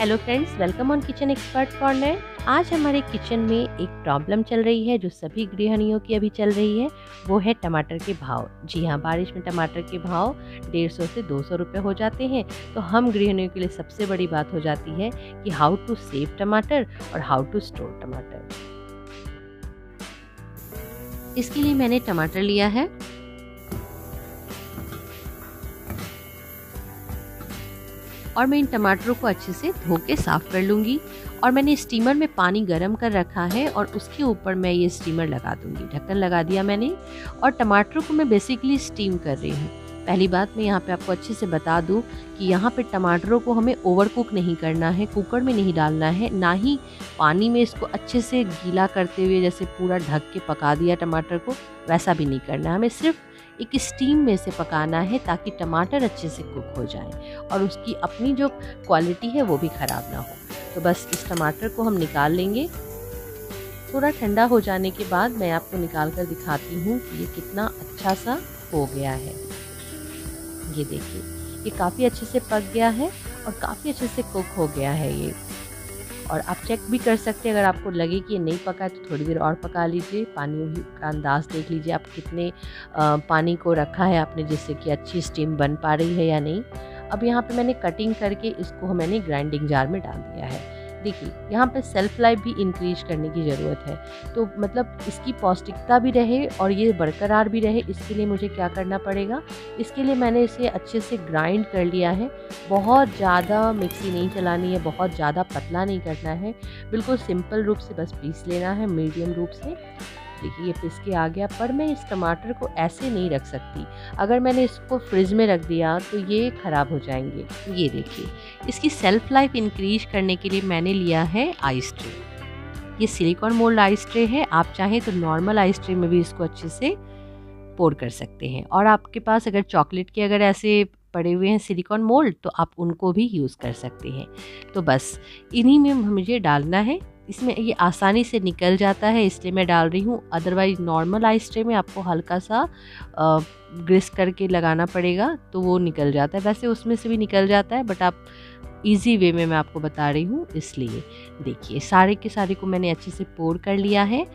Hello friends, welcome on kitchen expert corner. आज हमारे kitchen में एक प्रॉब्लम चल रही है जो सभी गृहिणियों की अभी चल रही है। वो है टमाटर के भाव। जी हाँ बारिश में टमाटर के भाव डेढ़ सौ से दो सौ रुपये हो जाते हैं। तो हम गृहिणियों के लिए सबसे बड़ी बात हो जाती है कि हाउ टू सेव टमाटर और हाउ टू स्टोर टमाटर। इसके लिए मैंने टमाटर लिया है। और मैं इन टमाटरों को अच्छे से धो के साफ़ कर लूँगी। और मैंने स्टीमर में पानी गर्म कर रखा है और उसके ऊपर मैं ये स्टीमर लगा दूँगी। ढक्कन लगा दिया मैंने और टमाटरों को मैं बेसिकली स्टीम कर रही हूँ। पहली बात मैं यहाँ पे आपको अच्छे से बता दूँ कि यहाँ पे टमाटरों को हमें ओवर कुक नहीं करना है कुकर में नहीं डालना है, ना ही पानी में इसको अच्छे से गीला करते हुए जैसे पूरा ढक के पका दिया टमाटर को, वैसा भी नहीं करना है। हमें सिर्फ़ एक स्टीम में से पकाना है ताकि टमाटर अच्छे से कुक हो जाए और उसकी अपनी जो क्वालिटी है वो भी ख़राब ना हो। तो बस इस टमाटर को हम निकाल लेंगे। थोड़ा ठंडा हो जाने के बाद मैं आपको निकाल कर दिखाती हूँ कि ये कितना अच्छा सा हो गया है। ये देखिए, ये काफ़ी अच्छे से पक गया है और काफ़ी अच्छे से कुक हो गया है ये। और आप चेक भी कर सकते हैं। अगर आपको लगे कि ये नहीं पका है तो थोड़ी देर और पका लीजिए। पानी का अंदाज देख लीजिए आप कितने पानी को रखा है आपने जिससे कि अच्छी स्टीम बन पा रही है या नहीं। अब यहाँ पे मैंने कटिंग करके इसको मैंने ग्राइंडिंग जार में डाल दिया है। देखिए यहाँ पे सेल्फ लाइफ भी इंक्रीज करने की ज़रूरत है। तो मतलब इसकी पौष्टिकता भी रहे और ये बरकरार भी रहे, इसके लिए मुझे क्या करना पड़ेगा? इसके लिए मैंने इसे अच्छे से ग्राइंड कर लिया है। बहुत ज़्यादा मिक्सी नहीं चलानी है, बहुत ज़्यादा पतला नहीं करना है। बिल्कुल सिंपल रूप से बस पीस लेना है मीडियम रूप से। देखिए ये पिस के आ गया, पर मैं इस टमाटर को ऐसे नहीं रख सकती। अगर मैंने इसको फ्रिज में रख दिया तो ये ख़राब हो जाएँगे। ये देखिए, इसकी सेल्फ लाइफ इंक्रीज करने के लिए मैंने लिया है आइस ट्रे। ये सिलिकॉन मोल्ड आइस ट्रे है, आप चाहें तो नॉर्मल आइस ट्रे में भी इसको अच्छे से पोर कर सकते हैं। और आपके पास अगर चॉकलेट के अगर ऐसे पड़े हुए हैं सिलिकॉन मोल्ड तो आप उनको भी यूज़ कर सकते हैं। तो बस, इन्हीं में मुझे डालना है। इसमें ये आसानी से निकल जाता है, इसलिए मैं डाल रही हूँ। अदरवाइज़ नॉर्मल आइस ट्रे में आपको हल्का सा ग्रिस करके लगाना पड़ेगा तो वो निकल जाता है। वैसे उसमें से भी निकल जाता है बट आप इजी वे में मैं आपको बता रही हूँ, इसलिए देखिए, सारे के सारे को मैंने अच्छे से पोर कर लिया है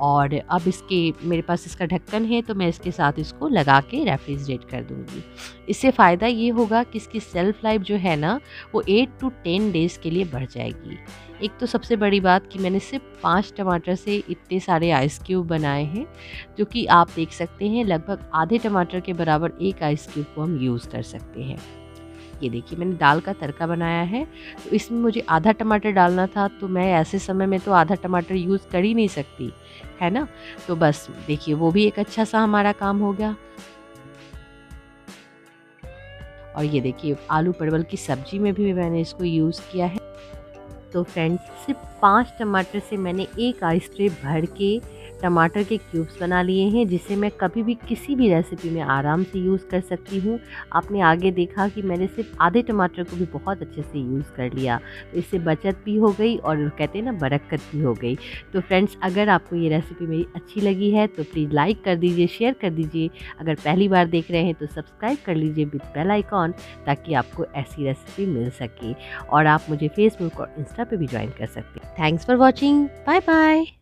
और अब इसके, मेरे पास इसका ढक्कन है तो मैं इसके साथ इसको लगा के रेफ्रिजरेट कर दूँगी। इससे फ़ायदा ये होगा कि इसकी सेल्फ़ लाइफ जो है ना, वो एट टू टेन डेज़ के लिए बढ़ जाएगी। एक तो सबसे बड़ी बात कि मैंने सिर्फ़ पाँच टमाटर से इतने सारे आइस क्यूब बनाए हैं, जो कि आप देख सकते हैं, लगभग आधे टमाटर के बराबर एक आइस क्यूब को हम यूज़ कर सकते हैं। ये देखिए, मैंने दाल का तड़का बनाया है तो इसमें मुझे आधा टमाटर डालना था तो मैं ऐसे समय में तो आधा टमाटर यूज़ कर ही नहीं सकती, है ना? तो बस, देखिए, वो भी एक अच्छा सा हमारा काम हो गया। और ये देखिए, आलू परवल की सब्ज़ी में भी मैंने इसको यूज़ किया है। तो फ्रेंड्स, सिर्फ़ पाँच टमाटर से मैंने एक आइस ट्रे भर के टमाटर के क्यूब्स बना लिए हैं, जिसे मैं कभी भी किसी भी रेसिपी में आराम से यूज़ कर सकती हूँ। आपने आगे देखा कि मैंने सिर्फ़ आधे टमाटर को भी बहुत अच्छे से यूज़ कर लिया। तो इससे बचत भी हो गई और कहते हैं ना, बरकत भी हो गई। तो फ्रेंड्स अगर आपको ये रेसिपी मेरी अच्छी लगी है तो प्लीज़ लाइक कर दीजिए शेयर कर दीजिए। अगर पहली बार देख रहे हैं तो सब्सक्राइब कर लीजिए विद बेल आइकॉन ताकि आपको ऐसी रेसिपी मिल सके। और आप मुझे फेसबुक और इंस्टा पे भी ज्वाइन कर सकते हैं। Thanks for watching bye bye